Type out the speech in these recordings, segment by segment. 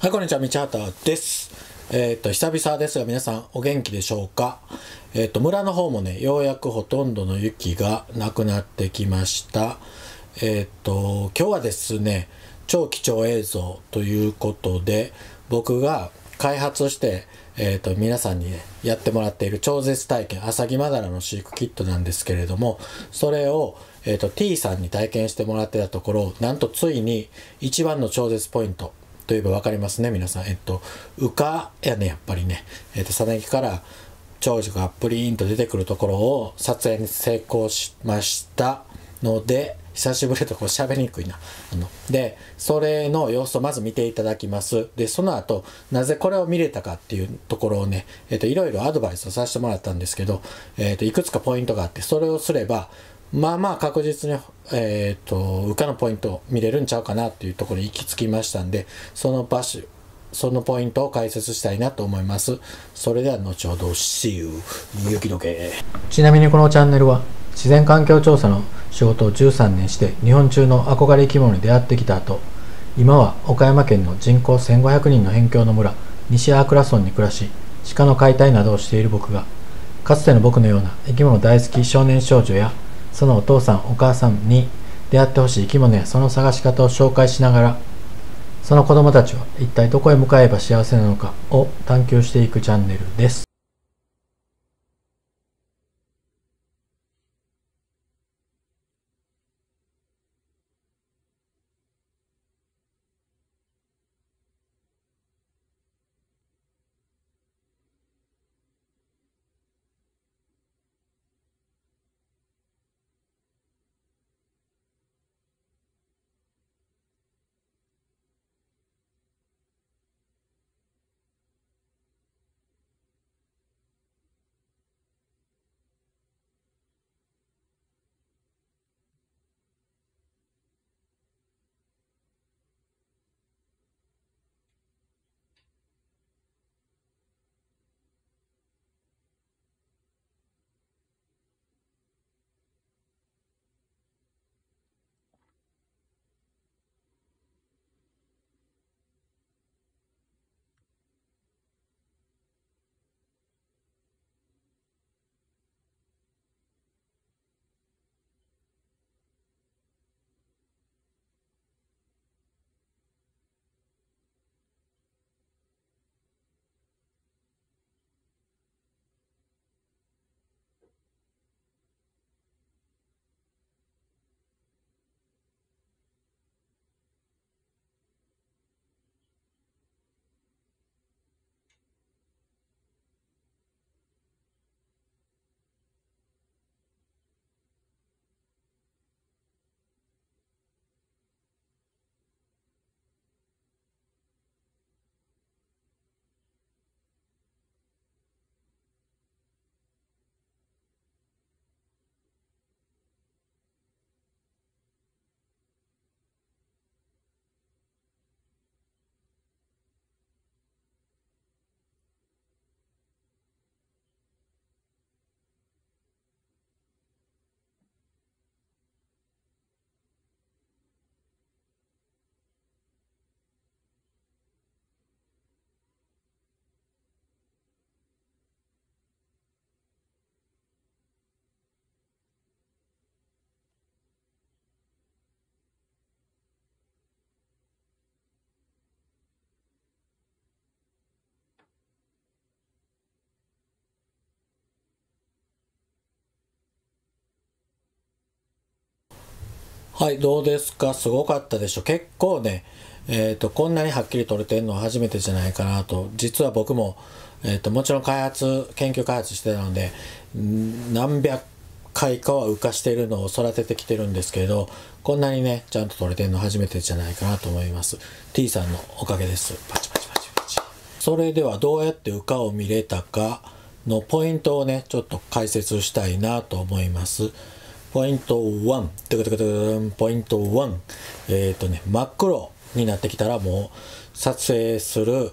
はい、こんにちは、道畑です。えっ、と、久々ですが、皆さんお元気でしょうか？えっ、と、村の方もね、ようやくほとんどの雪がなくなってきました。えっ、と、今日はですね、超貴重映像ということで、僕が開発して、えっ、と、皆さんにね、やってもらっている超絶体験、アサギマダラの飼育キットなんですけれども、それを、えっ、と、T さんに体験してもらってたところ、なんとついに一番の超絶ポイント、といえば分かりますね皆さん。えっと羽化やねやっぱりね。えっとさなぎから長女がプリーンと出てくるところを撮影に成功しましたので久しぶりとこう喋りにくいな。あのでそれの様子をまず見ていただきます。でその後なぜこれを見れたかっていうところをねえっといろいろアドバイスをさせてもらったんですけどえっといくつかポイントがあってそれをすればまあまあ確実に、えっ、と、羽化のポイント見れるんちゃうかなっていうところに行き着きましたんで、その場所、そのポイントを解説したいなと思います。それでは後ほど、See you! 雪解け。ちなみにこのチャンネルは自然環境調査の仕事を13年して日本中の憧れ生き物に出会ってきた後今は岡山県の人口1500人の辺境の村西アークラ村に暮らし鹿の解体などをしている僕がかつての僕のような生き物大好き少年少女やそのお父さんお母さんに出会ってほしい生き物やその探し方を紹介しながらその子供たちは一体どこへ向かえば幸せなのかを探求していくチャンネルです。はい、どうですか？すごかったでしょ？結構ね、えっ、と、こんなにはっきり撮れてるのは初めてじゃないかなと。実は僕も、えっ、と、もちろん開発、研究開発してたので、何百回かは浮かしてるのを育ててきてるんですけど、こんなにね、ちゃんと撮れてるの初めてじゃないかなと思います。T さんのおかげです。パチパチパチパチ。それではどうやって羽化を見れたかのポイントをね、ちょっと解説したいなと思います。ポイント1、てかてかてかポイント1、えっ、とね、真っ黒になってきたらもう撮影する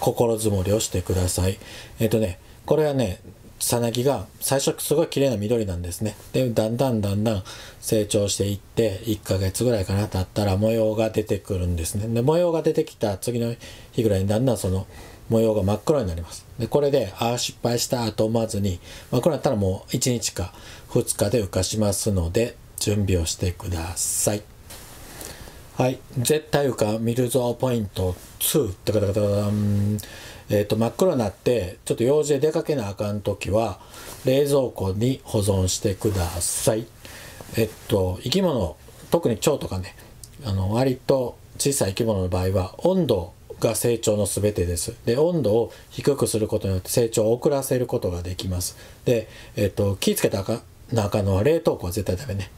心づもりをしてください。えっ、とね、これはね、さなぎが最初すごい綺麗な緑なんですね。でだんだんだんだん成長していって1ヶ月ぐらいかな経ったら模様が出てくるんですね。で模様が出てきた次の日ぐらいにだんだんその模様が真っ黒になります。でこれでああ失敗したと思わずに真っ黒になったらもう1日か2日で浮かしますので準備をしてください。はい。絶対浮か見るぞポイント2ってかたかたえーと、真っ黒になってちょっと用事で出かけなあかん時は冷蔵庫に保存してください。えっと生き物特に蝶とかねあの割と小さい生き物の場合は温度が成長の全てです。で温度を低くすることによって成長を遅らせることができます。で、えっと、気ぃつけたかなかのは冷凍庫は絶対ダメね。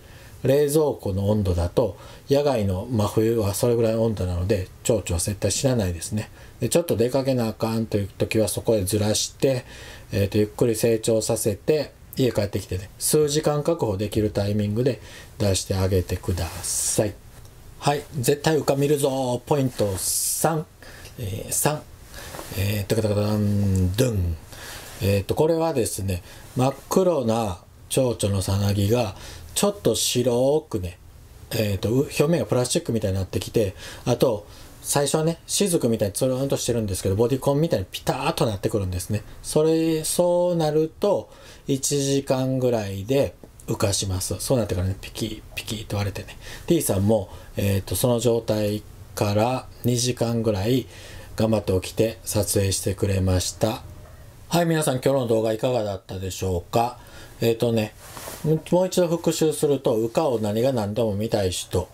冷蔵庫の温度だと野外の真冬はそれぐらいの温度なので蝶々は絶対死なないですね。でちょっと出かけなあかんという時はそこでずらして、えーと、ゆっくり成長させて家帰ってきてね数時間確保できるタイミングで出してあげてください。はい絶対浮かみるぞポイント3、えー、3えー、とかたかたんドゥン。えっ、ー、とこれはですね真っ黒な蝶々のさなぎがちょっと白くね、えーと、表面がプラスチックみたいになってきてあと最初はね雫みたいにつるんとしてるんですけどボディコンみたいにピタッとなってくるんですね。それそうなると1時間ぐらいで浮かします。そうなってからねピキピキと割れてね。T さんも、えー、とその状態から2時間ぐらい頑張って起きて撮影してくれました。はい皆さん今日の動画いかがだったでしょうか？えっ、ー、とねもう一度復習すると羽化を何が何でも見たい人。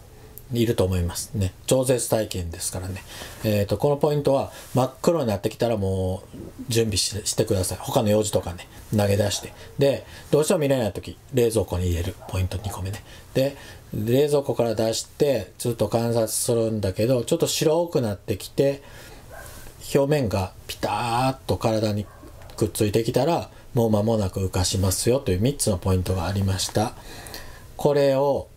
いると思いますね。超絶体験ですからね。えっ、ー、とこのポイントは真っ黒になってきたらもう準備してください。他の用事とかね投げ出して。でどうしても見れない時冷蔵庫に入れるポイント2個目ね。で冷蔵庫から出してずっと観察するんだけどちょっと白くなってきて表面がピターッと体にくっついてきたらもう間もなく浮かしますよという3つのポイントがありました。これを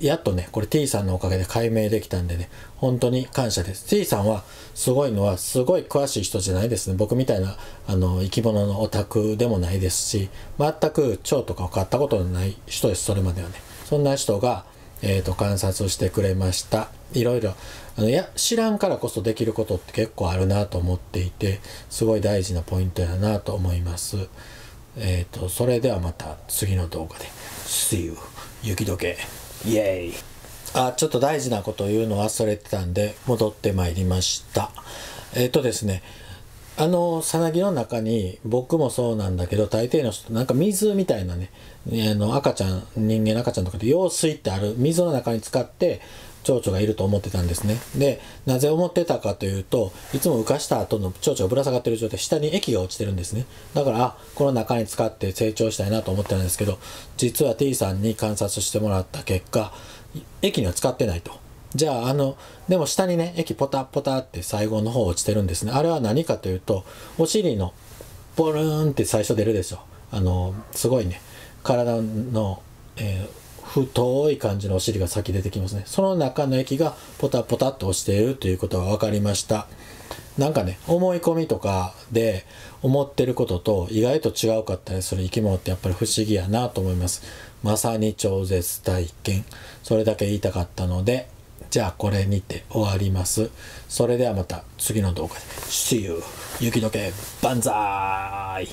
やっとねこれ T さんのおかげで解明できたんでね本当に感謝です。T さんはすごいのはすごい詳しい人じゃないですね。僕みたいなあの生き物のオタクでもないですし全く腸とかを買ったことのない人です。それまではね。そんな人がえーと、観察してくれました。いろいろ。あのいや知らんからこそできることって結構あるなと思っていてすごい大事なポイントやなと思います。えっ、ー、とそれではまた次の動画で。See you 雪解け。イエーイあちょっと大事なことを言うの忘れてたんで戻ってまいりました。えっ、ー、とですねあのさなぎの中に僕もそうなんだけど大抵の人なんか水みたいなねあの赤ちゃん人間の赤ちゃんとかで用水ってある水の中に使って蝶々がいると思ってたんですね。でなぜ思ってたかというといつも浮かした後の蝶々がぶら下がってる状態下に液が落ちてるんですね。だからあこの中に使って成長したいなと思ってたんですけど実は T さんに観察してもらった結果液には使ってないと。じゃああのでも下にね液ポタポタって最後の方落ちてるんですね。あれは何かというとお尻のポルーンって最初出るでしょ。あのすごいね。体の、えー、太い感じのお尻が先出てきますねその中の液がポタポタっと落ちているということが分かりましたなんかね思い込みとかで思ってることと意外と違うかったりする生き物ってやっぱり不思議やなと思いますまさに超絶体験それだけ言いたかったのでじゃあこれにて終わります。それではまた次の動画で。See you! 雪解け万歳